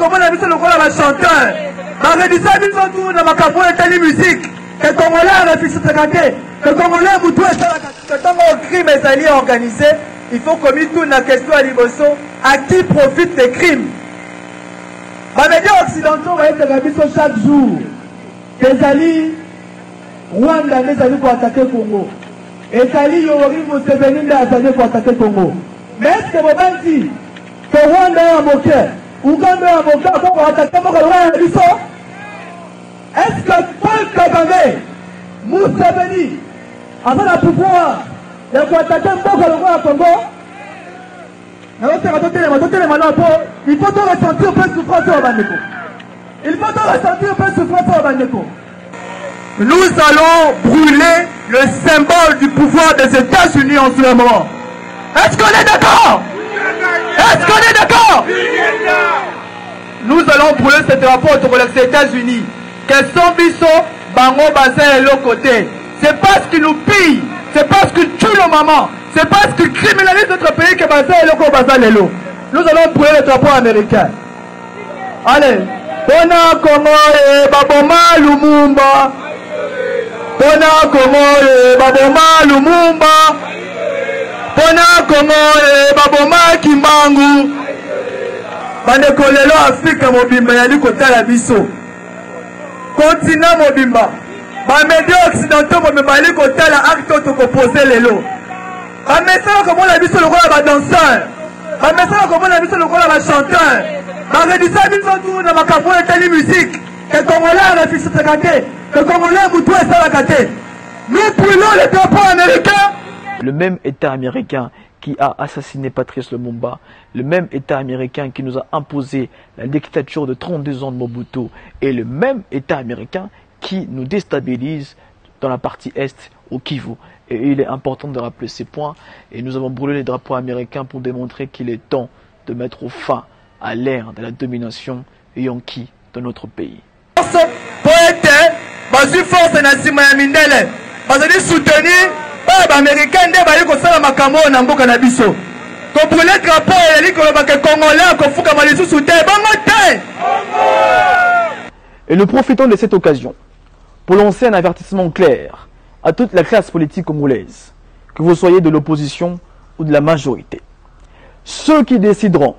komona biso lokola bachanteur baredisa biso tu na makambo oyo etali musike ke congolais arefisisaka te ke congolais motu esalaka ntango crime ezali organisé il faut komi tuna question ya liboso. À qui profite les crimes? Bamédia occidentaux bayetaka biso chaque jour. Ezali rwanda nde ezali koatake congo. Ezali yoweri museveni nde azali koatake congo. Mais est ce que bobanzi ke rwanda ya moke uganda ya moke akokoatake moko lokola ya biso est ce que paul kagame museveni aza na pouvoir ya koatake mboka lokola congo? Naoteka totelema na il faut to ressentir mpe souffrance oyo bandeko il faut to ressentir mpe souffrance oyo bandeko nous allons brûler le symbole du pouvoir des États-Unis en ce moment. Est-ce qu'on est d'accord? Est-ce qu'on est d'accord? Allons brûler ce drapeau pour les États-Unis. Quels sont biso bango basé de l'autre côté C'est parce qu'ils nous pillent, c'est parce qu'ils tuent nos mamans, c'est parce qu'ils criminalisent notre pays que basé de l'autre basé de Nous allons brûler le drapeau américain. Allez. Bona Congo et Baboma Lumumba. mpona kongo e baboma lumumba mpona kongo e babomaki mbangu bandeko lelo afrika mobimba yali kotala biso. Kontina mobimba bamedia occidentaux mobimba yali kotala acte oyo tokopose lelo. Bamesala komona biso lokola badanseur bamesala komona biso lokola bachanteur baredisa biso tu na makambo oyo etali musike ke congolais arefisisaka te ke congolais motu esalaka te. Nous brûlons le drapeau américain le même État américain qui a assassiné Patrice Lumumba, le même État américain qui nous a imposé la dictature de 32 ans de Mobutu, et le même État américain qui nous déstabilise dans la partie Est au Kivu. Et il est important de rappeler ces points. Et nous avons brûlé les drapeaux américains pour démontrer qu'il est temps de mettre fin à l'ère de la domination yankee dans notre pays. bazwi nde makambo Et nous profitons de cette occasion pour lancer un avertissement clair à toute la classe politique congolaise, que vous soyez de l'opposition ou de la majorité. Ceux qui décideront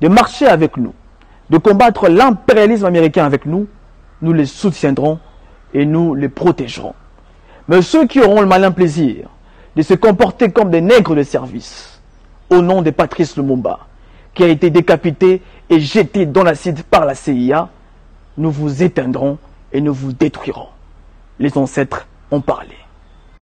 de marcher avec nous, de combattre l'impérialisme américain avec nous, nous les soutiendrons et nous les protégerons. Mais ceux qui auront le malin plaisir de se comporter comme des nègres de service, au nom de Patrice Lumumba, qui a été décapité et jeté dans l'acide par la CIA, nous vous éteindrons et nous vous détruirons. Les ancêtres ont parlé.